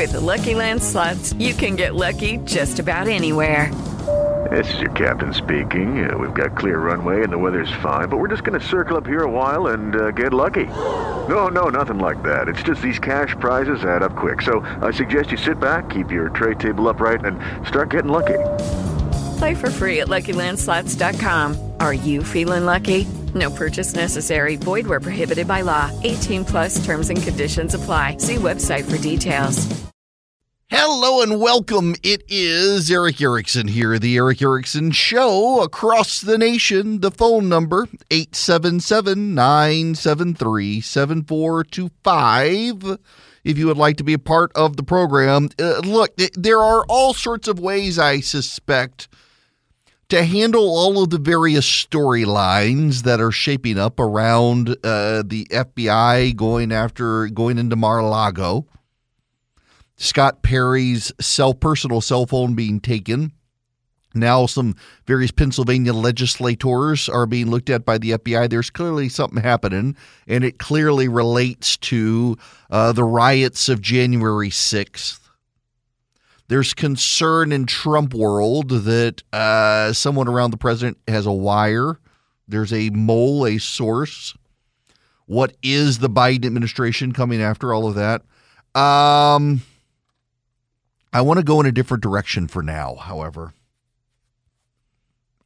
With the Lucky Land slots, you can get lucky just about anywhere. This is your captain speaking. Uh, we've got clear runway and the weather's fine, but we're just going to circle up here a while and uh, get lucky. No, no, nothing like that. It's just these cash prizes add up quick. So I suggest you sit back, keep your tray table upright, and start getting lucky. Play for free at LuckyLandSlots.com. Are you feeling lucky? No purchase necessary. Void where prohibited by law. 18 plus terms and conditions apply. See website for details. Hello and welcome. It is Erick Erickson here, the Erick Erickson Show across the nation. The phone number 877-973-7425. If you would like to be a part of the program, uh, look, there are all sorts of ways I suspect to handle all of the various storylines that are shaping up around uh, the FBI going after going into Mar-a-Lago. Scott Perry's cell personal cell phone being taken. Now, some various Pennsylvania legislators are being looked at by the FBI. There's clearly something happening, and it clearly relates to uh, the riots of January 6th. There's concern in Trump world that uh, someone around the president has a wire. There's a mole, a source. What is the Biden administration coming after all of that? Um, I want to go in a different direction for now, however.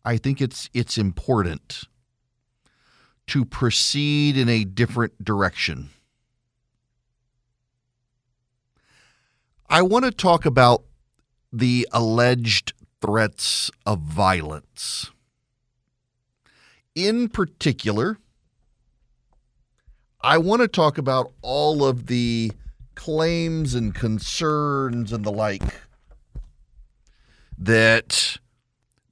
I think it's it's important to proceed in a different direction. I want to talk about the alleged threats of violence. In particular, I want to talk about all of the claims and concerns and the like that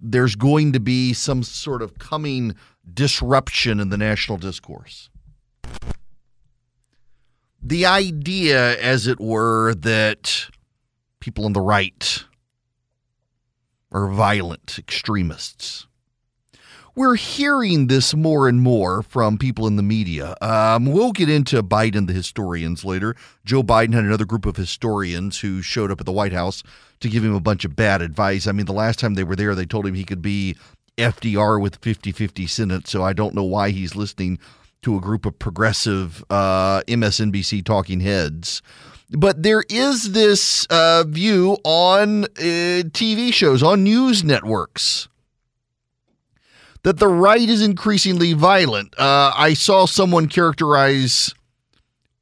there's going to be some sort of coming disruption in the national discourse. The idea, as it were, that people on the right are violent extremists. We're hearing this more and more from people in the media. Um, we'll get into Biden, the historians, later. Joe Biden had another group of historians who showed up at the White House to give him a bunch of bad advice. I mean, the last time they were there, they told him he could be FDR with 50 50 Senate. So I don't know why he's listening to a group of progressive uh, MSNBC talking heads. But there is this uh, view on uh, TV shows, on news networks, that the right is increasingly violent. Uh, I saw someone characterize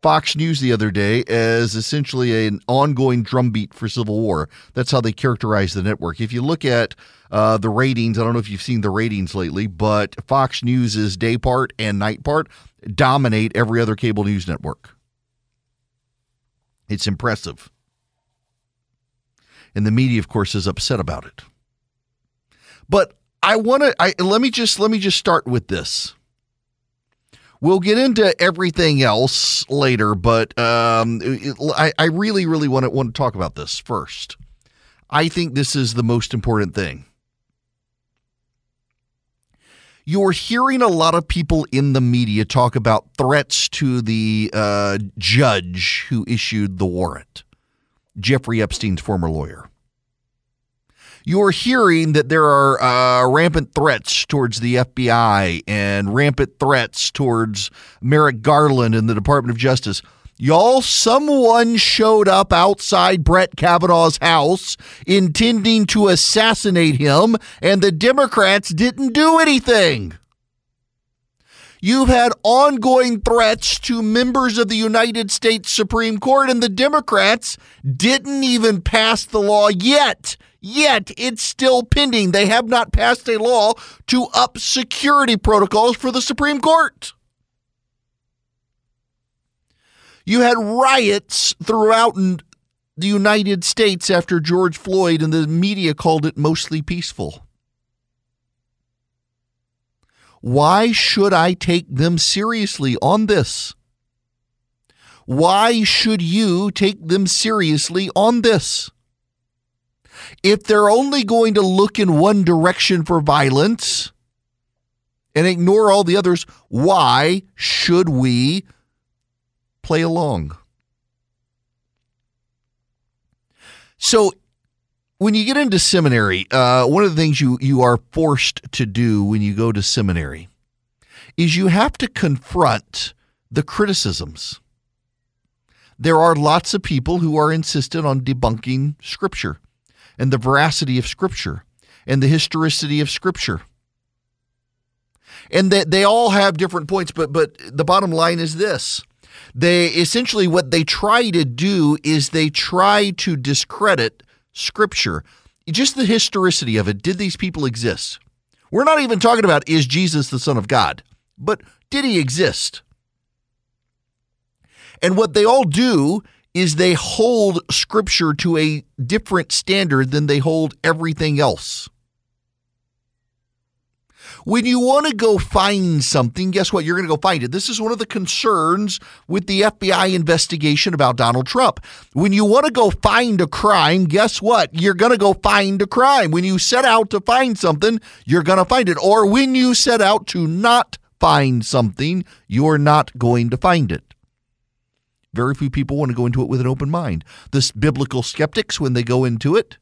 Fox News the other day as essentially an ongoing drumbeat for civil war. That's how they characterize the network. If you look at uh, the ratings, I don't know if you've seen the ratings lately, but Fox News's day part and night part dominate every other cable news network. It's impressive. And the media, of course, is upset about it. But I want to. I let me just let me just start with this. We'll get into everything else later, but um, it, I, I really, really want to want to talk about this first. I think this is the most important thing. You're hearing a lot of people in the media talk about threats to the uh, judge who issued the warrant, Jeffrey Epstein's former lawyer you're hearing that there are uh, rampant threats towards the FBI and rampant threats towards Merrick Garland and the Department of Justice. Y'all, someone showed up outside Brett Kavanaugh's house intending to assassinate him, and the Democrats didn't do anything. You've had ongoing threats to members of the United States Supreme Court, and the Democrats didn't even pass the law yet Yet it's still pending. They have not passed a law to up security protocols for the Supreme Court. You had riots throughout the United States after George Floyd, and the media called it mostly peaceful. Why should I take them seriously on this? Why should you take them seriously on this? If they're only going to look in one direction for violence and ignore all the others, why should we play along? So when you get into seminary, uh, one of the things you, you are forced to do when you go to seminary is you have to confront the criticisms. There are lots of people who are insistent on debunking Scripture and the veracity of Scripture and the historicity of Scripture. And that they all have different points, but but the bottom line is this. They essentially what they try to do is they try to discredit Scripture. Just the historicity of it. Did these people exist? We're not even talking about is Jesus the Son of God, but did he exist? And what they all do is they hold Scripture to a different standard than they hold everything else. When you want to go find something, guess what? You're going to go find it. This is one of the concerns with the FBI investigation about Donald Trump. When you want to go find a crime, guess what? You're going to go find a crime. When you set out to find something, you're going to find it. Or when you set out to not find something, you're not going to find it. Very few people want to go into it with an open mind. The biblical skeptics, when they go into it,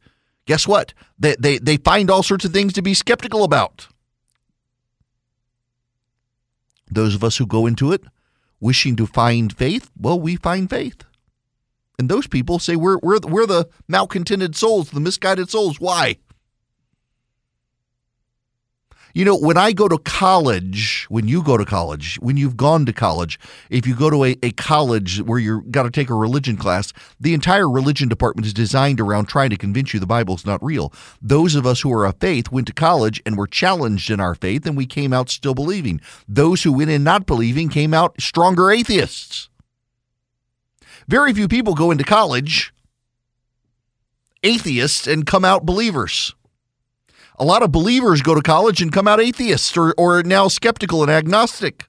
guess what? They, they, they find all sorts of things to be skeptical about. Those of us who go into it wishing to find faith, well, we find faith. And those people say we're, we're, we're the malcontented souls, the misguided souls. Why? You know, when I go to college, when you go to college, when you've gone to college, if you go to a, a college where you've got to take a religion class, the entire religion department is designed around trying to convince you the Bible's not real. Those of us who are of faith went to college and were challenged in our faith, and we came out still believing. Those who went in not believing came out stronger atheists. Very few people go into college atheists and come out believers. A lot of believers go to college and come out atheists or, or now skeptical and agnostic.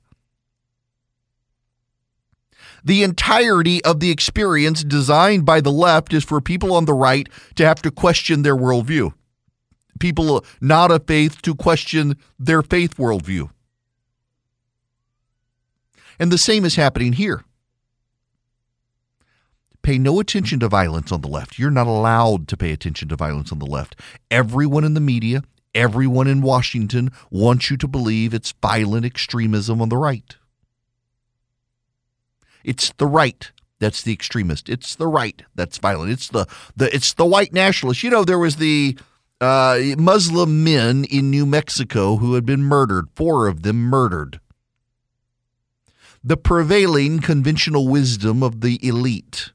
The entirety of the experience designed by the left is for people on the right to have to question their worldview. People not of faith to question their faith worldview. And the same is happening here. Pay no attention to violence on the left. You're not allowed to pay attention to violence on the left. Everyone in the media, everyone in Washington wants you to believe it's violent extremism on the right. It's the right that's the extremist. It's the right that's violent. It's the, the it's the white nationalists. You know, there was the uh, Muslim men in New Mexico who had been murdered, four of them murdered. The prevailing conventional wisdom of the elite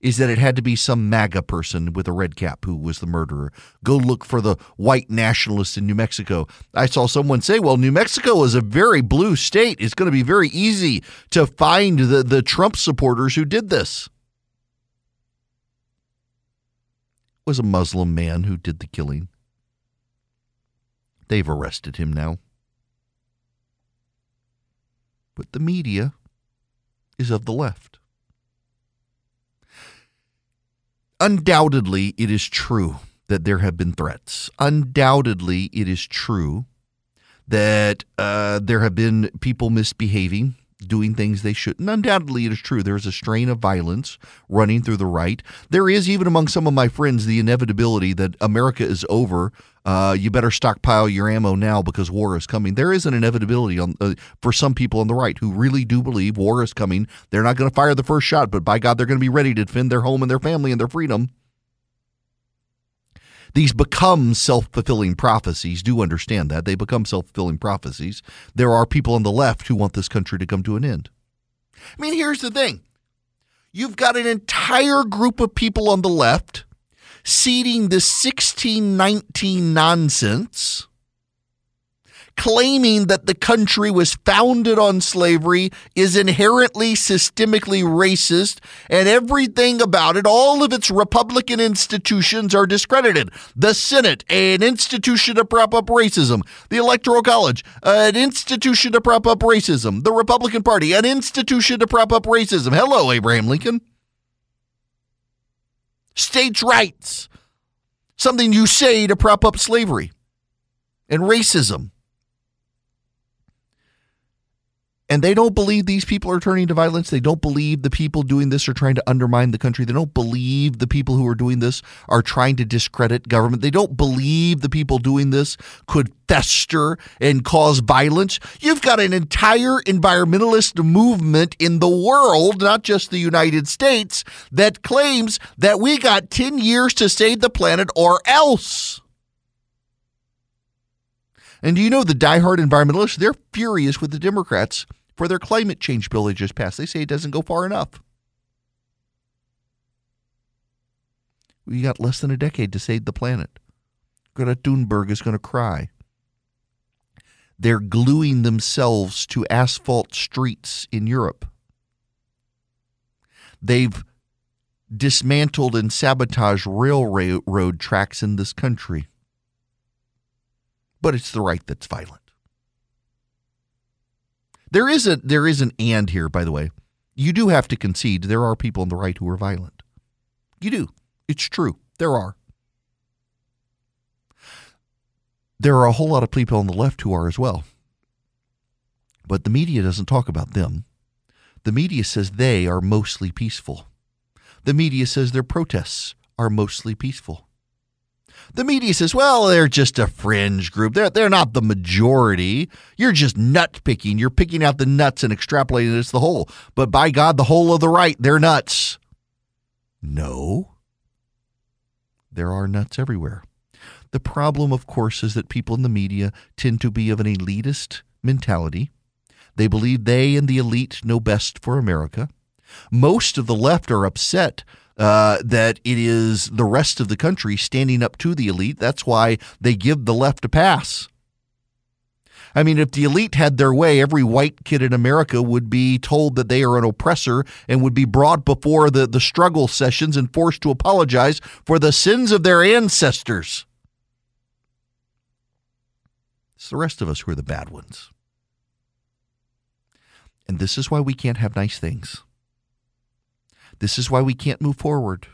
is that it had to be some MAGA person with a red cap who was the murderer. Go look for the white nationalists in New Mexico. I saw someone say, well, New Mexico is a very blue state. It's going to be very easy to find the, the Trump supporters who did this. It was a Muslim man who did the killing. They've arrested him now. But the media is of the left. Undoubtedly, it is true that there have been threats. Undoubtedly, it is true that uh, there have been people misbehaving, doing things they shouldn't. Undoubtedly, it is true. There is a strain of violence running through the right. There is, even among some of my friends, the inevitability that America is over. Uh, you better stockpile your ammo now because war is coming. There is an inevitability on, uh, for some people on the right who really do believe war is coming. They're not going to fire the first shot, but by God, they're going to be ready to defend their home and their family and their freedom these become self fulfilling prophecies. Do understand that. They become self fulfilling prophecies. There are people on the left who want this country to come to an end. I mean, here's the thing you've got an entire group of people on the left seeding the 1619 nonsense claiming that the country was founded on slavery is inherently systemically racist and everything about it, all of its Republican institutions are discredited. The Senate, an institution to prop up racism. The Electoral College, an institution to prop up racism. The Republican Party, an institution to prop up racism. Hello, Abraham Lincoln. States' rights, something you say to prop up slavery and racism. And they don't believe these people are turning to violence. They don't believe the people doing this are trying to undermine the country. They don't believe the people who are doing this are trying to discredit government. They don't believe the people doing this could fester and cause violence. You've got an entire environmentalist movement in the world, not just the United States, that claims that we got 10 years to save the planet or else. And do you know the diehard environmentalists? They're furious with the Democrats for their climate change bill they just passed. They say it doesn't go far enough. We got less than a decade to save the planet. Greta Thunberg is going to cry. They're gluing themselves to asphalt streets in Europe. They've dismantled and sabotaged railroad tracks in this country. But it's the right that's violent. There is a there is an and here, by the way. You do have to concede there are people on the right who are violent. You do. It's true. There are. There are a whole lot of people on the left who are as well. But the media doesn't talk about them. The media says they are mostly peaceful. The media says their protests are mostly peaceful. The media says, well, they're just a fringe group. They're, they're not the majority. You're just nut picking. You're picking out the nuts and extrapolating it as the whole. But by God, the whole of the right, they're nuts. No. There are nuts everywhere. The problem, of course, is that people in the media tend to be of an elitist mentality. They believe they and the elite know best for America. Most of the left are upset uh, that it is the rest of the country standing up to the elite. That's why they give the left a pass. I mean, if the elite had their way, every white kid in America would be told that they are an oppressor and would be brought before the, the struggle sessions and forced to apologize for the sins of their ancestors. It's the rest of us who are the bad ones. And this is why we can't have nice things. This is why we can't move forward.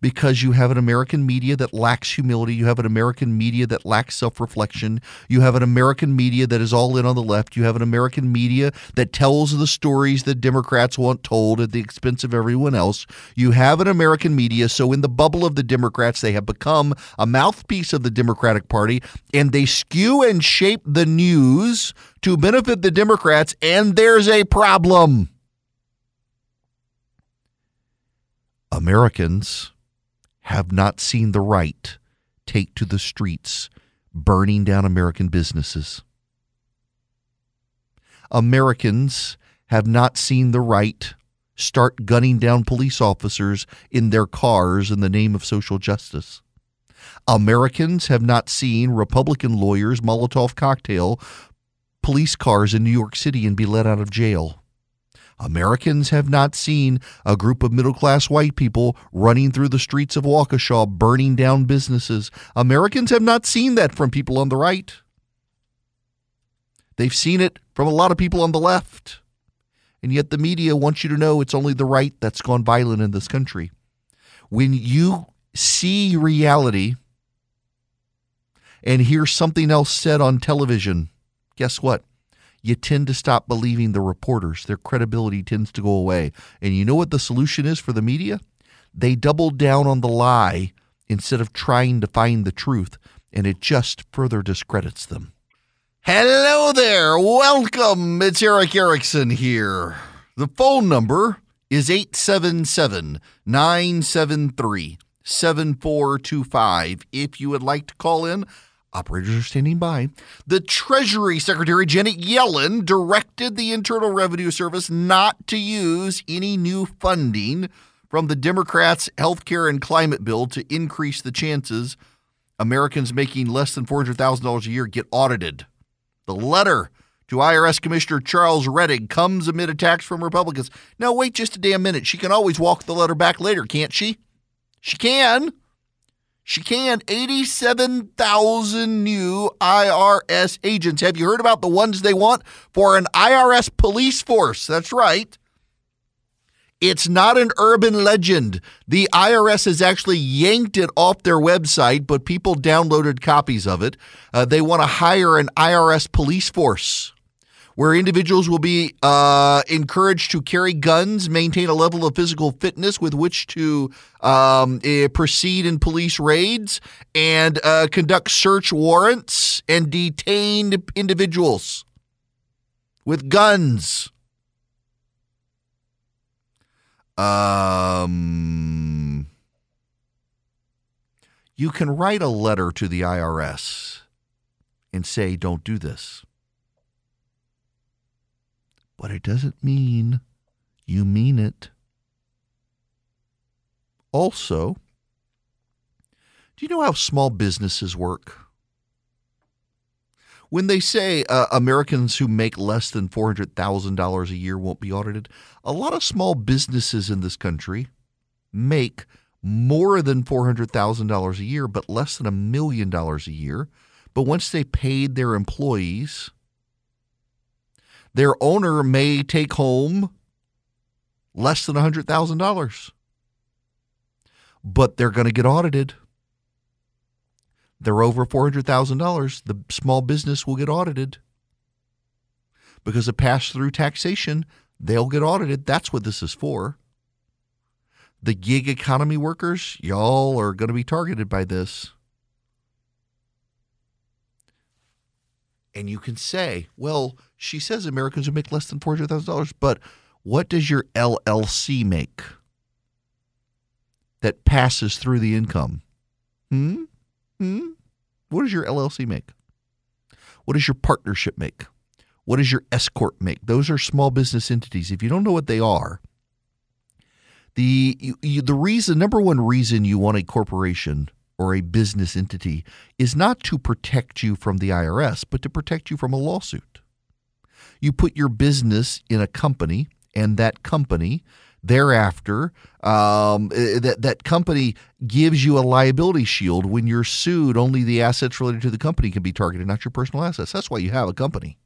Because you have an American media that lacks humility. You have an American media that lacks self reflection. You have an American media that is all in on the left. You have an American media that tells the stories that Democrats want told at the expense of everyone else. You have an American media. So, in the bubble of the Democrats, they have become a mouthpiece of the Democratic Party and they skew and shape the news to benefit the Democrats. And there's a problem. Americans have not seen the right take to the streets, burning down American businesses. Americans have not seen the right start gunning down police officers in their cars in the name of social justice. Americans have not seen Republican lawyers Molotov cocktail police cars in New York City and be let out of jail. Americans have not seen a group of middle class white people running through the streets of Waukesha, burning down businesses. Americans have not seen that from people on the right. They've seen it from a lot of people on the left. And yet the media wants you to know it's only the right that's gone violent in this country. When you see reality and hear something else said on television, guess what? You tend to stop believing the reporters. Their credibility tends to go away. And you know what the solution is for the media? They double down on the lie instead of trying to find the truth, and it just further discredits them. Hello there. Welcome. It's Erick Erickson here. The phone number is 877 973 7425. If you would like to call in, Operators are standing by. The Treasury Secretary Janet Yellen directed the Internal Revenue Service not to use any new funding from the Democrats' health care and climate bill to increase the chances Americans making less than $400,000 a year get audited. The letter to IRS Commissioner Charles Rettig comes amid attacks from Republicans. Now, wait just a damn minute. She can always walk the letter back later, can't she? She can. She can 87,000 new IRS agents. Have you heard about the ones they want for an IRS police force? That's right. It's not an urban legend. The IRS has actually yanked it off their website, but people downloaded copies of it. Uh, they want to hire an IRS police force where individuals will be uh, encouraged to carry guns, maintain a level of physical fitness with which to um, eh, proceed in police raids, and uh, conduct search warrants and detain individuals with guns. Um, you can write a letter to the IRS and say, don't do this. But it doesn't mean you mean it. Also, do you know how small businesses work? When they say uh, Americans who make less than $400,000 a year won't be audited, a lot of small businesses in this country make more than $400,000 a year, but less than a million dollars a year. But once they paid their employees, their owner may take home less than $100,000. But they're going to get audited. They're over $400,000. The small business will get audited. Because of pass through taxation, they'll get audited. That's what this is for. The gig economy workers, y'all are going to be targeted by this. And you can say, well, she says Americans who make less than $400,000, but what does your LLC make that passes through the income? Hmm? Hmm? What does your LLC make? What does your partnership make? What does your S corp make? Those are small business entities. If you don't know what they are, the you, the reason number one reason you want a corporation or a business entity is not to protect you from the IRS, but to protect you from a lawsuit. You put your business in a company, and that company thereafter um, eh, that that company gives you a liability shield when you're sued. Only the assets related to the company can be targeted not your personal assets. That's why you have a company.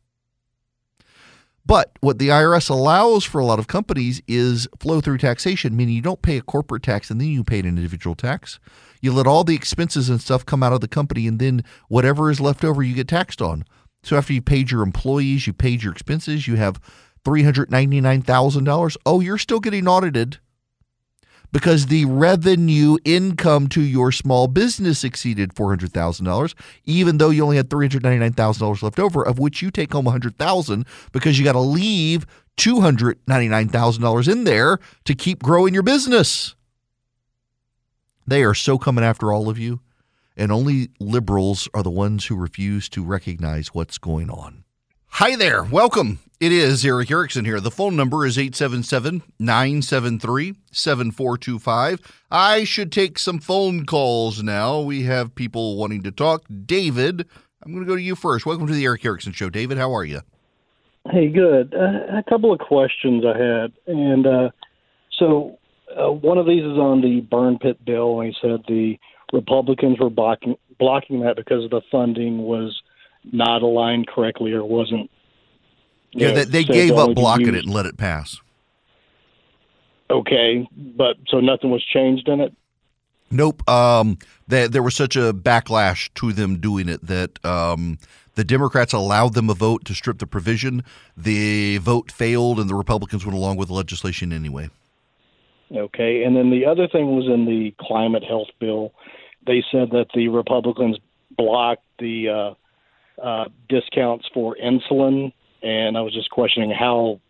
But what the IRS allows for a lot of companies is flow through taxation meaning you don't pay a corporate tax and then you pay an individual tax you let all the expenses and stuff come out of the company and then whatever is left over you get taxed on so after you paid your employees you paid your expenses you have $399,000, oh, you're still getting audited because the revenue income to your small business exceeded $400,000 even though you only had $399,000 left over of which you take home $100,000 because you got to leave $299,000 in there to keep growing your business. They are so coming after all of you and only liberals are the ones who refuse to recognize what's going on. Hi there. Welcome. It is Erick Erickson here. The phone number is 877 973 7425. I should take some phone calls now. We have people wanting to talk. David, I'm going to go to you first. Welcome to the Erick Erickson Show. David, how are you? Hey, good. Uh, a couple of questions I had. And uh, so uh, one of these is on the burn pit bill, and he said the Republicans were blocking, blocking that because the funding was not aligned correctly or wasn't yeah, they, they gave up blocking it and let it pass. Okay, but so nothing was changed in it. Nope. Um, they, there was such a backlash to them doing it that um, the Democrats allowed them a vote to strip the provision. The vote failed, and the Republicans went along with the legislation anyway. Okay, and then the other thing was in the climate health bill. They said that the Republicans blocked the uh, uh, discounts for insulin and I was just questioning how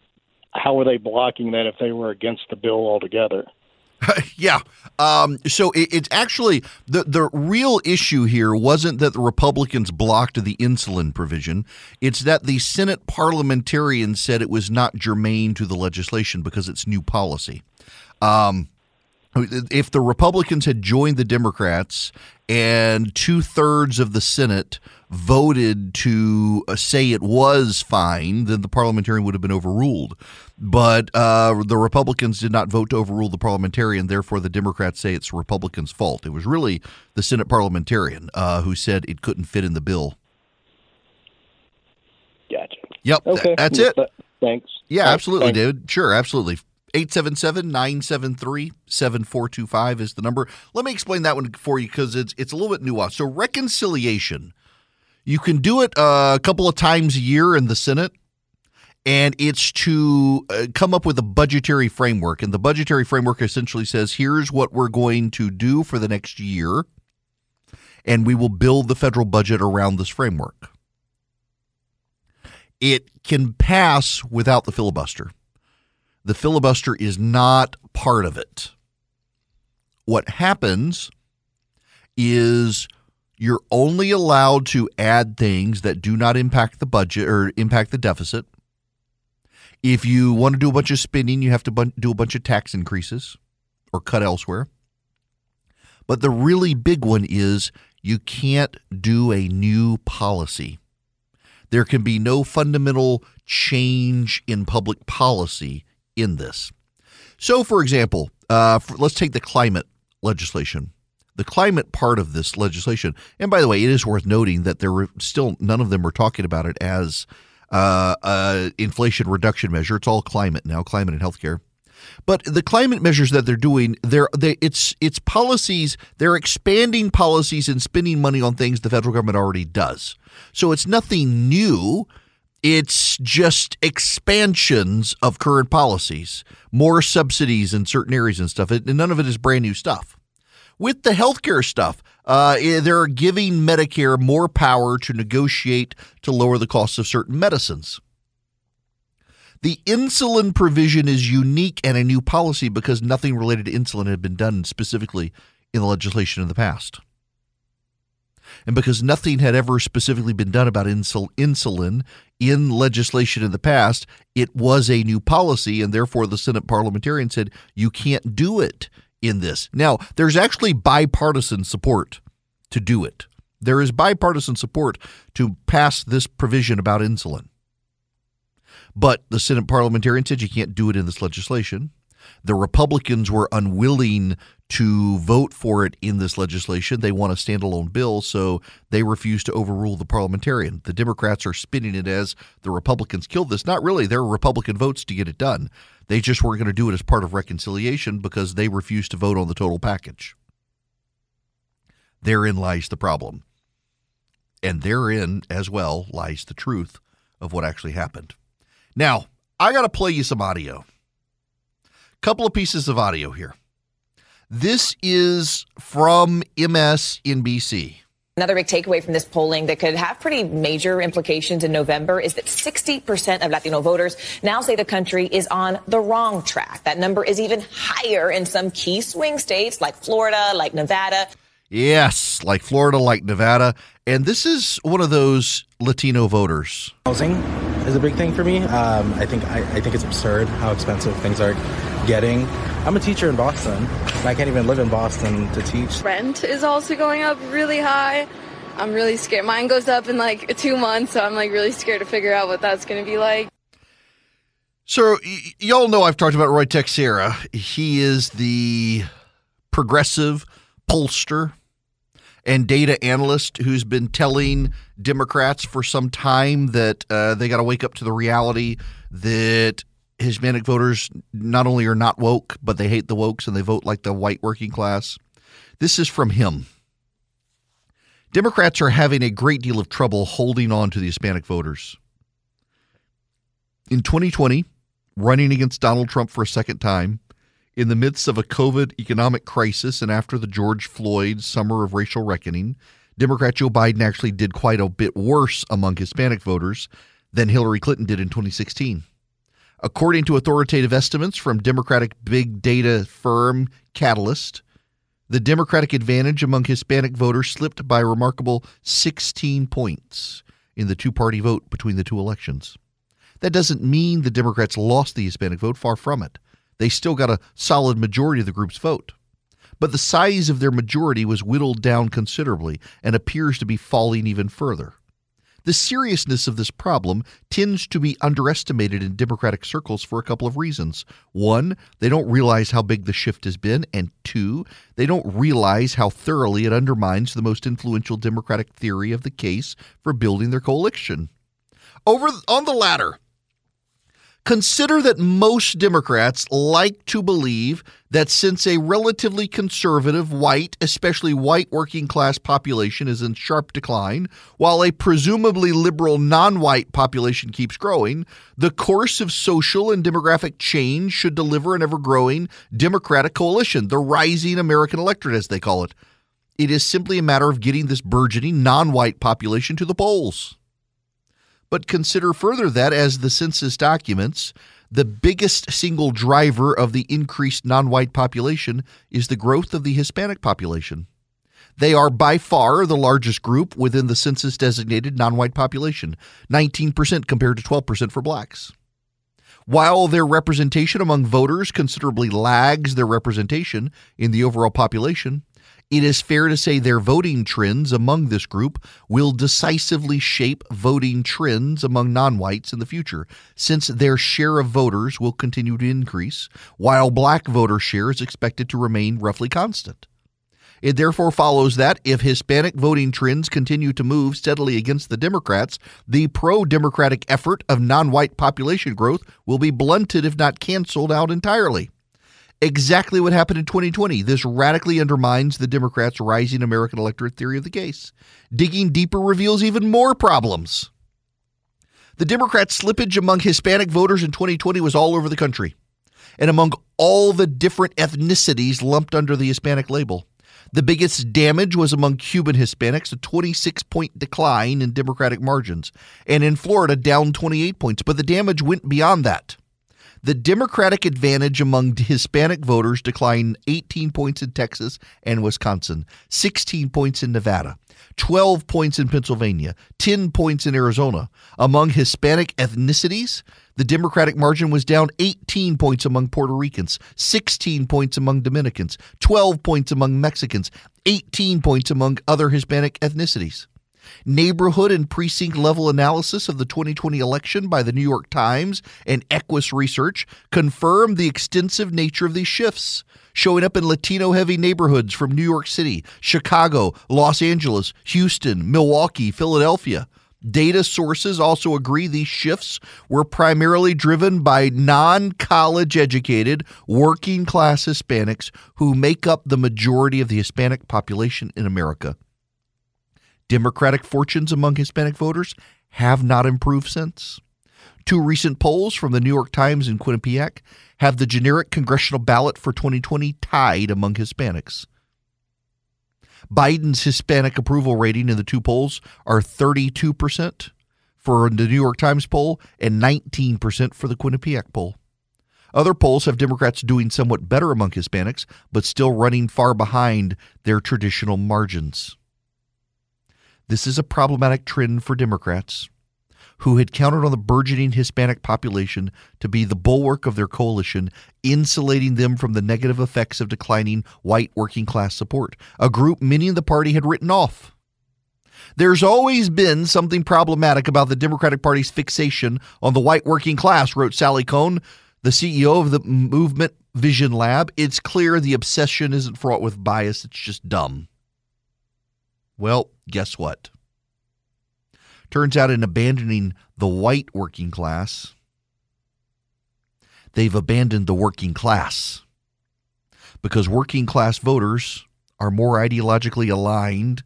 how were they blocking that if they were against the bill altogether? yeah. Um, so it, it's actually the the real issue here wasn't that the Republicans blocked the insulin provision. It's that the Senate parliamentarians said it was not germane to the legislation because it's new policy. Um, if the Republicans had joined the Democrats and two thirds of the Senate voted to uh, say it was fine, then the parliamentarian would have been overruled. But uh, the Republicans did not vote to overrule the parliamentarian. Therefore, the Democrats say it's Republicans' fault. It was really the Senate parliamentarian uh, who said it couldn't fit in the bill. Gotcha. Yep. Okay. That's it. Thanks. Yeah, absolutely, Thanks. David. Sure, absolutely. 877-973-7425 is the number. Let me explain that one for you because it's it's a little bit nuanced. So reconciliation, you can do it uh, a couple of times a year in the Senate. and it's to uh, come up with a budgetary framework. And the budgetary framework essentially says here's what we're going to do for the next year, and we will build the federal budget around this framework. It can pass without the filibuster. The filibuster is not part of it. What happens is you're only allowed to add things that do not impact the budget or impact the deficit if you want to do a bunch of spending, you have to do a bunch of tax increases or cut elsewhere. But the really big one is you can't do a new policy. There can be no fundamental change in public policy in this. So, for example, uh, for, let's take the climate legislation. The climate part of this legislation, and by the way, it is worth noting that there were still none of them were talking about it as uh, uh, inflation reduction measure. It's all climate now, climate and healthcare. But the climate measures that they're doing, they're they, it's it's policies. They're expanding policies and spending money on things the federal government already does. So it's nothing new. It's just expansions of current policies, more subsidies in certain areas and stuff. And none of it is brand new stuff. With the healthcare stuff, uh, eh, they're giving Medicare more power to negotiate to lower the cost of certain medicines. The insulin provision is unique and a new policy because nothing related to insulin had been done specifically in the legislation in the past. And because nothing had ever specifically been done about insul- insulin in legislation in the past, it was a new policy, and therefore the Senate parliamentarian said, You can't do it in this. Now, there's actually bipartisan support to do it. There is bipartisan support to pass this provision about insulin. But the Senate parliamentarian said you can't do it in this legislation. The Republicans were unwilling to vote for it in this legislation. They want a standalone bill, so they refuse to overrule the parliamentarian. The Democrats are spinning it as the Republicans killed this. Not really. There are Republican votes to get it done. They just weren't going to do it as part of reconciliation because they refused to vote on the total package. Therein lies the problem. And therein, as well, lies the truth of what actually happened. Now, I got to play you some audio. Couple of pieces of audio here. This is from MSNBC. Another big takeaway from this polling that could have pretty major implications in November is that 60% of Latino voters now say the country is on the wrong track. That number is even higher in some key swing states like Florida, like Nevada. Yes, like Florida, like Nevada. And this is one of those Latino voters. Housing is a big thing for me. Um, I think I, I think it's absurd how expensive things are getting. I'm a teacher in Boston, and I can't even live in Boston to teach. Rent is also going up really high. I'm really scared. Mine goes up in like two months, so I'm like really scared to figure out what that's going to be like. So, y- y'all know I've talked about Ruy Teixeira. He is the progressive pollster and data analyst who's been telling Democrats for some time that uh, they got to wake up to the reality that Hispanic voters not only are not woke, but they hate the wokes and they vote like the white working class. This is from him. Democrats are having a great deal of trouble holding on to the Hispanic voters. In 2020, running against Donald Trump for a second time, in the midst of a COVID economic crisis and after the George Floyd summer of racial reckoning, Democrat Joe Biden actually did quite a bit worse among Hispanic voters than Hillary Clinton did in 2016. According to authoritative estimates from Democratic big data firm Catalist, the Democratic advantage among Hispanic voters slipped by remarkable 16 points in the two party vote between the two elections. That doesn't mean the Democrats lost the Hispanic vote, far from it they still got a solid majority of the group's vote. But the size of their majority was whittled down considerably and appears to be falling even further. The seriousness of this problem tends to be underestimated in Democratic circles for a couple of reasons. One, they don't realize how big the shift has been, and two, they don't realize how thoroughly it undermines the most influential Democratic theory of the case for building their coalition. Over on the latter, Consider that most Democrats like to believe that since a relatively conservative white, especially white working class population is in sharp decline, while a presumably liberal non white population keeps growing, the course of social and demographic change should deliver an ever growing Democratic coalition, the rising American electorate, as they call it. It is simply a matter of getting this burgeoning non white population to the polls. But consider further that, as the census documents, the biggest single driver of the increased non white population is the growth of the Hispanic population. They are by far the largest group within the census designated non white population, 19% compared to 12% for blacks. While their representation among voters considerably lags their representation in the overall population, it is fair to say their voting trends among this group will decisively shape voting trends among non whites in the future, since their share of voters will continue to increase, while black voter share is expected to remain roughly constant. It therefore follows that if Hispanic voting trends continue to move steadily against the Democrats, the pro Democratic effort of non white population growth will be blunted, if not canceled out entirely exactly what happened in 2020. This radically undermines the Democrats' rising American electorate theory of the case. Digging deeper reveals even more problems. The Democrats' slippage among Hispanic voters in 2020 was all over the country and among all the different ethnicities lumped under the Hispanic label. The biggest damage was among Cuban Hispanics, a 26 point decline in Democratic margins, and in Florida, down 28 points. But the damage went beyond that. The Democratic advantage among Hispanic voters declined 18 points in Texas and Wisconsin, 16 points in Nevada, 12 points in Pennsylvania, 10 points in Arizona. Among Hispanic ethnicities, the Democratic margin was down 18 points among Puerto Ricans, 16 points among Dominicans, 12 points among Mexicans, 18 points among other Hispanic ethnicities. Neighborhood and precinct level analysis of the 2020 election by the New York Times and Equis Research confirmed the extensive nature of these shifts, showing up in Latino heavy neighborhoods from New York City, Chicago, Los Angeles, Houston, Milwaukee, Philadelphia. Data sources also agree these shifts were primarily driven by non college educated, working class Hispanics who make up the majority of the Hispanic population in America. Democratic fortunes among Hispanic voters have not improved since. Two recent polls from the New York Times and Quinnipiac have the generic congressional ballot for 2020 tied among Hispanics. Biden's Hispanic approval rating in the two polls are 32% for the New York Times poll and 19% for the Quinnipiac poll. Other polls have Democrats doing somewhat better among Hispanics, but still running far behind their traditional margins. This is a problematic trend for Democrats who had counted on the burgeoning Hispanic population to be the bulwark of their coalition, insulating them from the negative effects of declining white working class support, a group many in the party had written off. There's always been something problematic about the Democratic Party's fixation on the white working class, wrote Sally Kohn, the CEO of the Movement Vision Lab. It's clear the obsession isn't fraught with bias, it's just dumb. Well, guess what? Turns out, in abandoning the white working class, they've abandoned the working class because working class voters are more ideologically aligned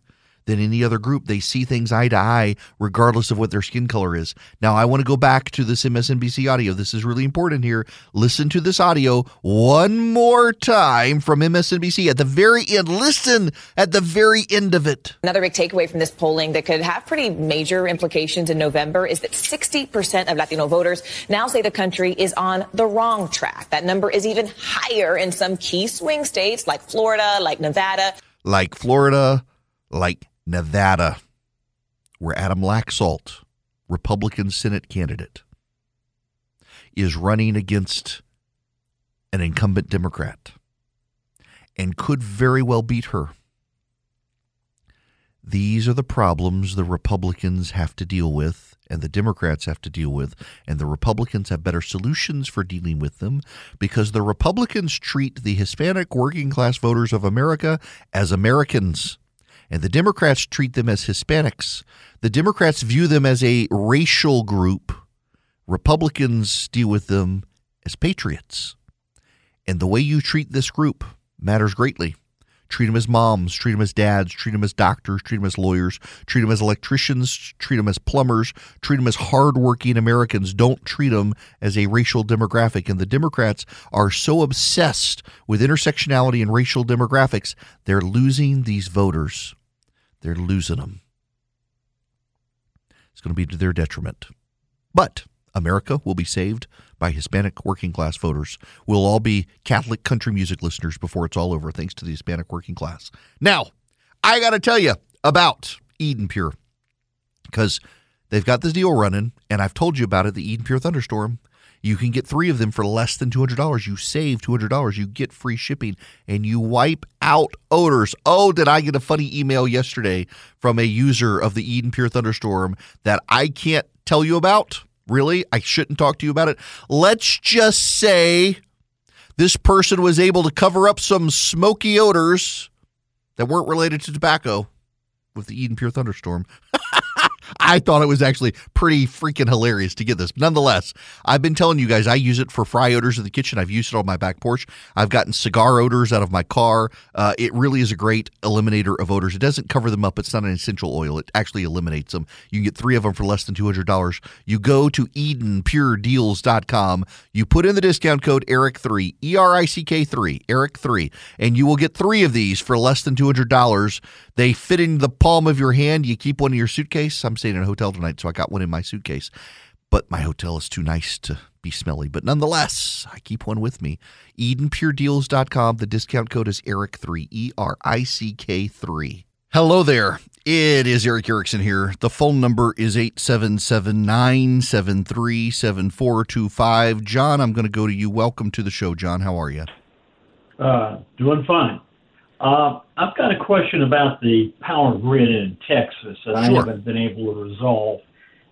than any other group. They see things eye to eye, regardless of what their skin color is. Now, I want to go back to this MSNBC audio. This is really important here. Listen to this audio one more time from MSNBC at the very end. Listen at the very end of it. Another big takeaway from this polling that could have pretty major implications in November is that 60% of Latino voters now say the country is on the wrong track. That number is even higher in some key swing states like Florida, like Nevada. Like Florida, like Nevada, where Adam Laxalt, Republican Senate candidate, is running against an incumbent Democrat and could very well beat her. These are the problems the Republicans have to deal with and the Democrats have to deal with, and the Republicans have better solutions for dealing with them because the Republicans treat the Hispanic working class voters of America as Americans and the Democrats treat them as Hispanics. The Democrats view them as a racial group Republicans deal with them as patriots. And the way you treat this group matters greatly. Treat them as moms, treat them as dads, treat them as doctors, treat them as lawyers, treat them as electricians, treat them as plumbers, treat them as hardworking Americans. Don't treat them as a racial demographic. And the Democrats are so obsessed with intersectionality and racial demographics, they're losing these voters. They're losing them. It's going to be to their detriment. But America will be saved by Hispanic working class voters. We'll all be Catholic country music listeners before it's all over, thanks to the Hispanic working class. Now, I got to tell you about Eden Pure because they've got this deal running, and I've told you about it the Eden Pure Thunderstorm. You can get three of them for less than $200. You save $200. You get free shipping and you wipe out odors. Oh, did I get a funny email yesterday from a user of the Eden Pure Thunderstorm that I can't tell you about? Really? I shouldn't talk to you about it. Let's just say this person was able to cover up some smoky odors that weren't related to tobacco with the Eden Pure Thunderstorm. I thought it was actually pretty freaking hilarious to get this. Nonetheless, I've been telling you guys I use it for fry odors in the kitchen. I've used it on my back porch. I've gotten cigar odors out of my car. Uh, it really is a great eliminator of odors. It doesn't cover them up. It's not an essential oil. It actually eliminates them. You can get three of them for less than $200. You go to EdenPureDeals.com. You put in the discount code ERICK3, E R I C K 3, ERICK3, and you will get three of these for less than $200. They fit in the palm of your hand. You keep one in your suitcase. I'm staying in a hotel tonight, so I got one in my suitcase. But my hotel is too nice to be smelly. But nonetheless, I keep one with me. EdenPureDeals.com. The discount code is ERICK3, E R I C K 3. Hello there. It is Erick Erickson here. The phone number is 877 973 7425. John, I'm going to go to you. Welcome to the show, John. How are you? Uh, doing fine. Uh, I've got a question about the power grid in Texas that I haven't been able to resolve,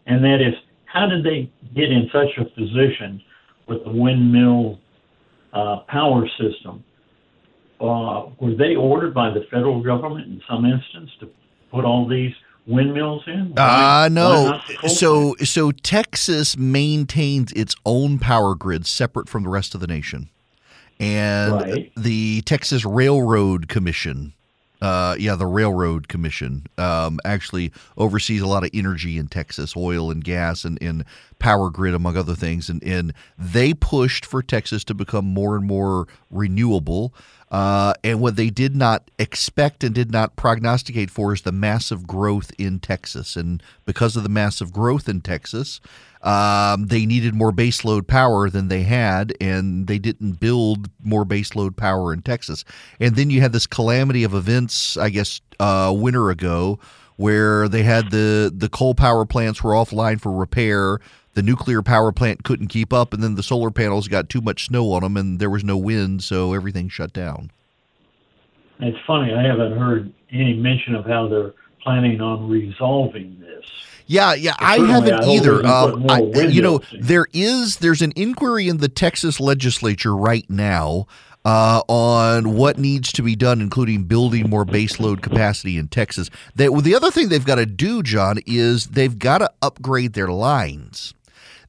and that is how did they get in such a position with the windmill uh, power system? Uh, were they ordered by the federal government in some instance to put all these windmills in? Why- Uh no. not the coal So so Texas maintains its own power grid separate from the rest of the nation. And Right. the Texas Railroad Commission uh, yeah, the Railroad Commission um, actually oversees a lot of energy in Texas, oil and gas and, and power grid, among other things. And, and they pushed for Texas to become more and more renewable. Uh, and what they did not expect and did not prognosticate for is the massive growth in Texas. And because of the massive growth in Texas, um, they needed more baseload power than they had, and they didn't build more baseload power in Texas. And then you had this calamity of events, I guess, uh, winter ago, where they had the the coal power plants were offline for repair. The nuclear power plant couldn't keep up, and then the solar panels got too much snow on them, and there was no wind, so everything shut down. It's funny, I haven't heard any mention of how they're planning on resolving this. Yeah, yeah, I haven't I either. Um, I, you know, there is there's an inquiry in the Texas legislature right now uh, on what needs to be done, including building more baseload capacity in Texas. That well, the other thing they've got to do, John, is they've got to upgrade their lines.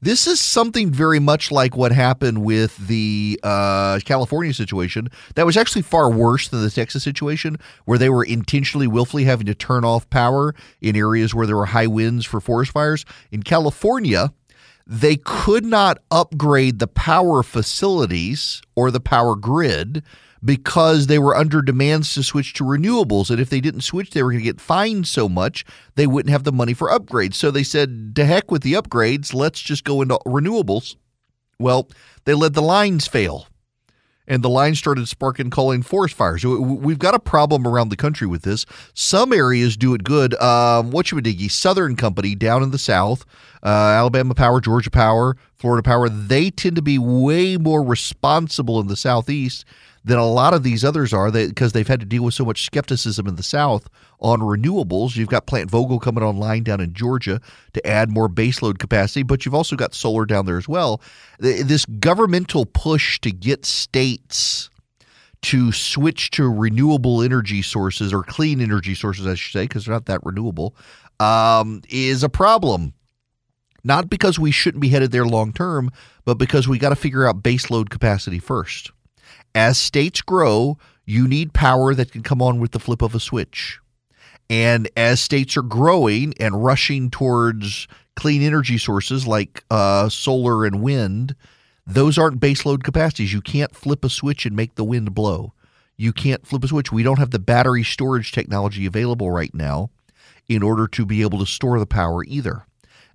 This is something very much like what happened with the uh, California situation. That was actually far worse than the Texas situation, where they were intentionally, willfully having to turn off power in areas where there were high winds for forest fires. In California, they could not upgrade the power facilities or the power grid because they were under demands to switch to renewables. And if they didn't switch, they were going to get fined so much they wouldn't have the money for upgrades. So they said, to heck with the upgrades, let's just go into renewables. Well, they let the lines fail. And the lines started sparking, calling forest fires. We've got a problem around the country with this. Some areas do it good. Um, what you diggy, Southern Company down in the South, uh, Alabama Power, Georgia Power, Florida Power, they tend to be way more responsible in the Southeast than a lot of these others are because they've had to deal with so much skepticism in the South on renewables. You've got Plant Vogtle coming online down in Georgia to add more baseload capacity, but you've also got solar down there as well. This governmental push to get states to switch to renewable energy sources or clean energy sources, I should say, because they're not that renewable, um, is a problem. Not because we shouldn't be headed there long term, but because we got to figure out baseload capacity first. As states grow, you need power that can come on with the flip of a switch. And as states are growing and rushing towards clean energy sources like uh, solar and wind, those aren't baseload capacities. You can't flip a switch and make the wind blow. You can't flip a switch. We don't have the battery storage technology available right now in order to be able to store the power either.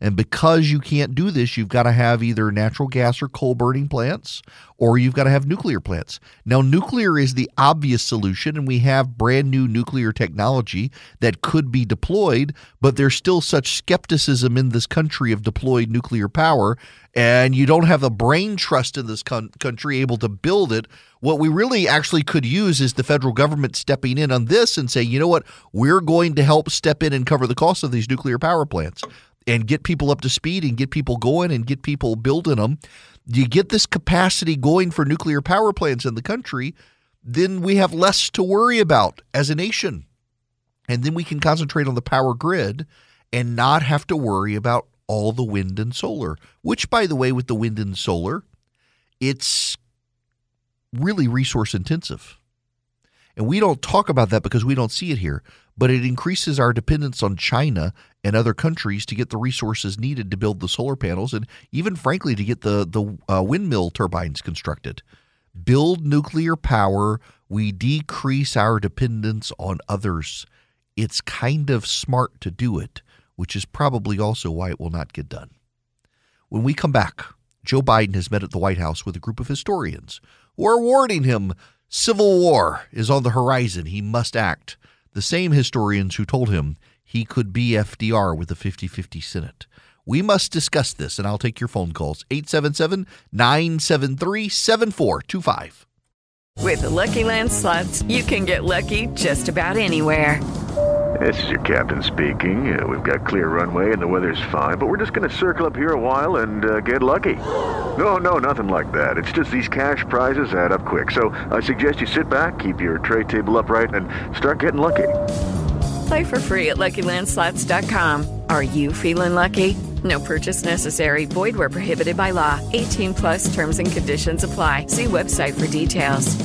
And because you can't do this, you've got to have either natural gas or coal burning plants, or you've got to have nuclear plants. Now, nuclear is the obvious solution, and we have brand new nuclear technology that could be deployed, but there's still such skepticism in this country of deployed nuclear power, and you don't have a brain trust in this con- country able to build it. What we really actually could use is the federal government stepping in on this and saying, you know what, we're going to help step in and cover the cost of these nuclear power plants and get people up to speed and get people going and get people building them, you get this capacity going for nuclear power plants in the country, then we have less to worry about as a nation. And then we can concentrate on the power grid and not have to worry about all the wind and solar, which, by the way, with the wind and solar, it's really resource intensive. And we don't talk about that because we don't see it here, but it increases our dependence on China and other countries to get the resources needed to build the solar panels and even frankly to get the the uh, windmill turbines constructed. Build nuclear power, we decrease our dependence on others. It's kind of smart to do it, which is probably also why it will not get done. When we come back, Joe Biden has met at the White House with a group of historians who are warning him civil war is on the horizon. He must act. The same historians who told him he could be FDR with a 50 50 Senate. We must discuss this, and I'll take your phone calls 877 973 7425. With the Lucky Land slots, you can get lucky just about anywhere. This is your captain speaking. Uh, we've got clear runway and the weather's fine, but we're just going to circle up here a while and uh, get lucky. No, no, nothing like that. It's just these cash prizes add up quick. So I suggest you sit back, keep your tray table upright, and start getting lucky. Play for free at LuckyLandSlots.com. Are you feeling lucky? No purchase necessary. Void where prohibited by law. 18 plus terms and conditions apply. See website for details.